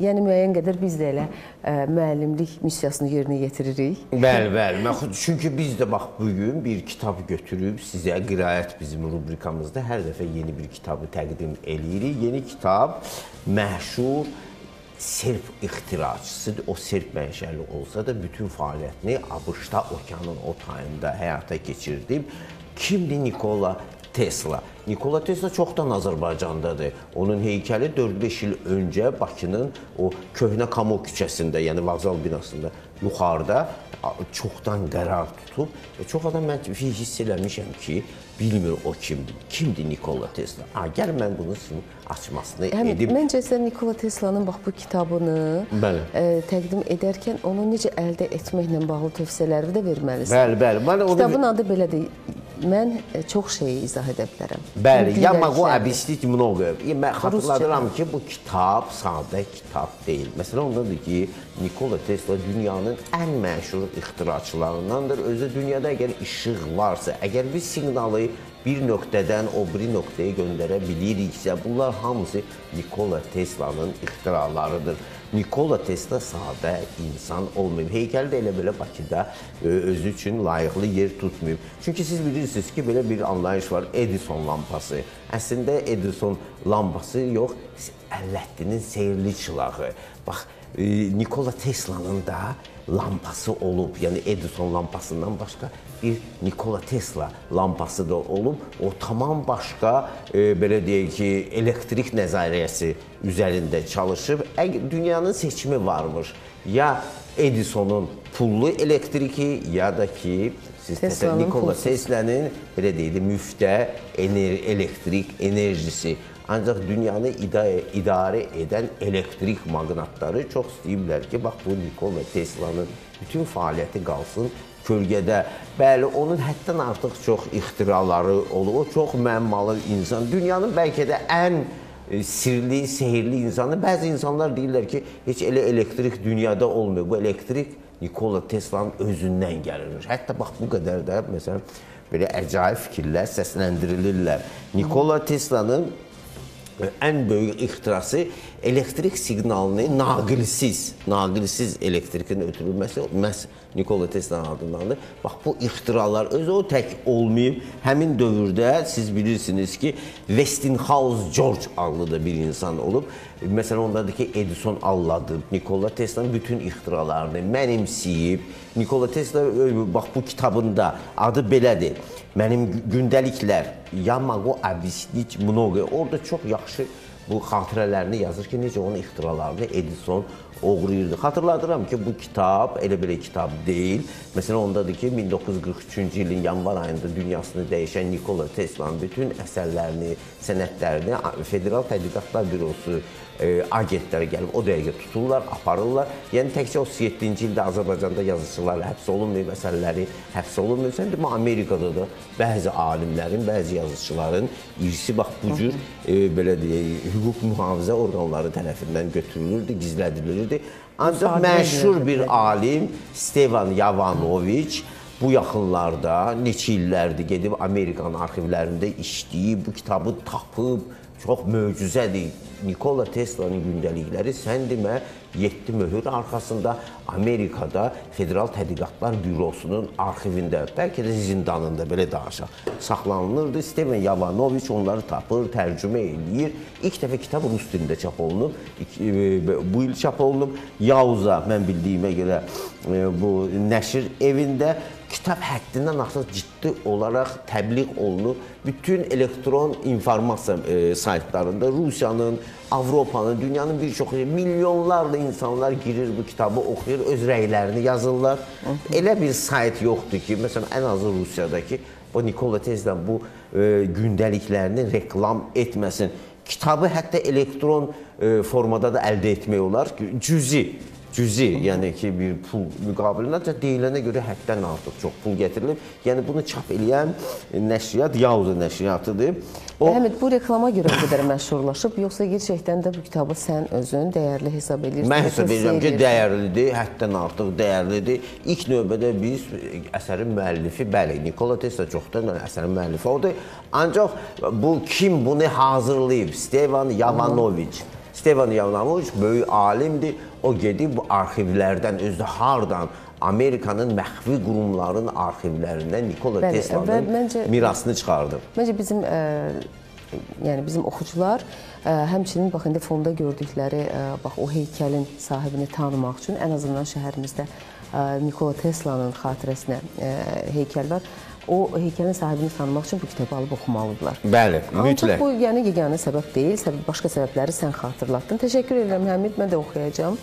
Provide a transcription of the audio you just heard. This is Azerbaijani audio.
qədər biz də elə ə, müəllimlik missiyasını yerinə yetiririk. Bəli, bəli. Mən çünki biz də bax bu gün bir kitab götürüb sizə qiraət bizim rubrikamızda hər dəfə yeni bir kitabı təqdim eləyirik. Yeni kitab məşhur serb ixtiraçısı, o serb mənşəli olsa da bütün fəaliyyətini ABŞ-da okeanın o tayında həyata keçirdib. Kimdir Nikola Tesla? Nikola Tesla çoxdan Azərbaycandadır. Onun heykəli 4-5 il öncə Bakının o köhnə Kamo küçəsində, yəni vağzal binasında yuxarıda çoxdan qərar tutub və çox adam mən hiss eləmişəm ki, bilmir o kimdir. Kimdir Nikola Tesla? Ha, gəl mən bunu sizin açmasını Həm, edib. Məncə sən Nikola Tesla'nın bax bu kitabını Bəli. ə, təqdim edərkən onu necə əldə etməklə bağlı tövsiyələri də verməlisən. Bəli, bəli. Mən onu Kitabın adı belədir mən e, çox şeyi izah edə bilərəm. Bəli, ya mago obistit mnogo. Mən xatırladıram ki, bu kitab sadə kitab deyil. Məsələn ondadır ki, Nikola Tesla dünyanın ən məşhur ixtiraçılarındandır. Özü dünyada əgər işıq varsa, əgər biz signalı bir nöqtədən o biri nöqtəyə göndərə biliriksə, bunlar hamısı Nikola Tesla'nın ixtiralarıdır. Nikola Tesla sadə insan olmayıb. Heykəl də elə belə Bakıda e, özü üçün layiqli yer tutmayıb. Çünki siz bilirsiniz ki, belə bir anlayış var, Edison lampası. Əslində Edison lampası yox, Əlləddinin seyirli çılağı. Bax, e, Nikola Tesla'nın da lampası olub. Yəni Edison lampasından başqa bir Nikola Tesla lampası da olub. O tamam başqa e, belə deyək ki, elektrik nəzəriyyəsi üzərində çalışıb. Dünyanın seçimi varmış. Ya Edisonun pullu elektriki ya da ki siz təsəvvür Nikola. Tesla'nın belə deyək müftə ener elektrik enerjisi Ancaq dünyanı ida- idarə edən elektrik maqnatları çox istəyiblər ki, bax bu Nikola Tesla'nın bütün fəaliyyəti qalsın kölgədə. Bəli, onun həddən artıq çox ixtiraları olub. O çox məmmalı insan. Dünyanın bəlkə də ən e, sirli, sehirli insanı. Bəzi insanlar deyirlər ki, heç elə elektrik dünyada olmuyor. Bu elektrik Nikola Tesla'nın özündən gəlirmiş. Hətta bax bu qədər də məsələn belə əcaib fikirlər səsləndirilirlər. Nikola Tesla'nın ən böyük ixtirası elektrik siqnalını naqilsiz, naqilsiz elektrikin ötürülməsi məhz Nikola Tesla'nın adındandır. Bax bu ixtiralar özü o tək olmayıb. Həmin dövrdə siz bilirsiniz ki, Westinghouse George adlı da bir insan olub. Məsələn ondadır ki, Edison alladıb, Nikola Tesla'nın bütün ixtiralarını mənimsəyib. Nikola Tesla bax bu kitabında adı belədir. Mənim gündəliklər ya могу объяснить много. Orada çox yaxşı bu xatirələrini yazır ki, necə onun ixtiralarını Edison oğrayırdı. Xatırladıram ki, bu kitab elə belə kitab deyil. Məsələn, ondadır ki, 1943-cü ilin yanvar ayında dünyasını dəyişən Nikola Tesla'nın bütün əsərlərini, sənədlərini Federal Tədqiqatlar Bürosu e, agentləri gəlib o dəqiqə tuturlar, aparırlar. Yəni təkcə 37-ci ildə Azərbaycanda yazıçılar həbs olunmayıb, əsərləri həbs olunmayıb. Sən demə Amerikada da bəzi alimlərin, bəzi yazıçıların irsi bax bu cür e, belə deyək, hüquq mühafizə orqanları tərəfindən götürülürdü, gizlədilirdi. Ancaq Müsadirə məşhur bir alim Stevan Yavanoviç bu yaxınlarda neçə illərdir gedib Amerikan arxivlərində işləyib, bu kitabı tapıb, çox möcüzədir. Nikola Tesla'nın gündəlikləri sən demə 7 möhür arxasında Amerikada Federal Tədqiqatlar Bürosunun arxivində, bəlkə də zindanında belə danışaq, saxlanılırdı. Steven Yavanoviç onları tapır, tərcümə eləyir. İlk dəfə kitab rus dilində çap olunub. E, Bu il çap olunub. Yauza mən bildiyimə görə e, bu nəşr evində kitab həddindən artıq ciddi olaraq təbliğ olunub. Bütün elektron informasiya e, saytlarında Rusiyanın, Avropanın, dünyanın bir çox milyonlarla insanlar girir bu kitabı oxuyur, öz rəylərini yazırlar. Elə bir sayt yoxdur ki, məsələn ən azı Rusiyadakı bu Nikola Tesla bu e, gündəliklərini reklam etməsin. Kitabı hətta elektron e, formada da əldə etmək olar. Cüzi cüzi, yəni ki, bir pul müqabilində ancaq deyilənə görə həddən artıq çox pul gətirilib. Yəni bunu çap eləyən nəşriyyat Yauza nəşriyyatıdır. O Həmid, bu reklama görə bu qədər məşhurlaşıb, yoxsa gerçəkdən də bu kitabı sən özün dəyərli hesab edirsən? Mən hesab edirəm ki, dəyərlidir, həddən artıq dəyərlidir. İlk növbədə biz əsərin müəllifi, bəli, Nikola Tesla çoxdan əsərin müəllifi oldu. Ancaq bu kim bunu hazırlayıb? Stevan Yavanoviç. Stefan Yavnamoviç böyük alimdir. O gedib bu arxivlərdən özü hardan Amerikanın məxfi qurumların arxivlərindən Nikola Bəli, Tesla'nın məncə- mirasını çıxardı. Məncə bizim ə, yəni bizim oxucular ə, həmçinin bax indi fonda gördükləri ə, bax o heykəlin sahibini tanımaq üçün ən azından şəhərimizdə Nikola Tesla'nın xatirəsinə heykəl var. O heykəlin sahibini tanımaq üçün bu kitabı alıb oxumalıdırlar. Bəli, Ancaq mütləq. bu yəni yeganə səbəb deyil, səbəb başqa səbəbləri sən xatırlatdın. Təşəkkür edirəm Həmid, mən də oxuyacağam.